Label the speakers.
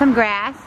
Speaker 1: some grass.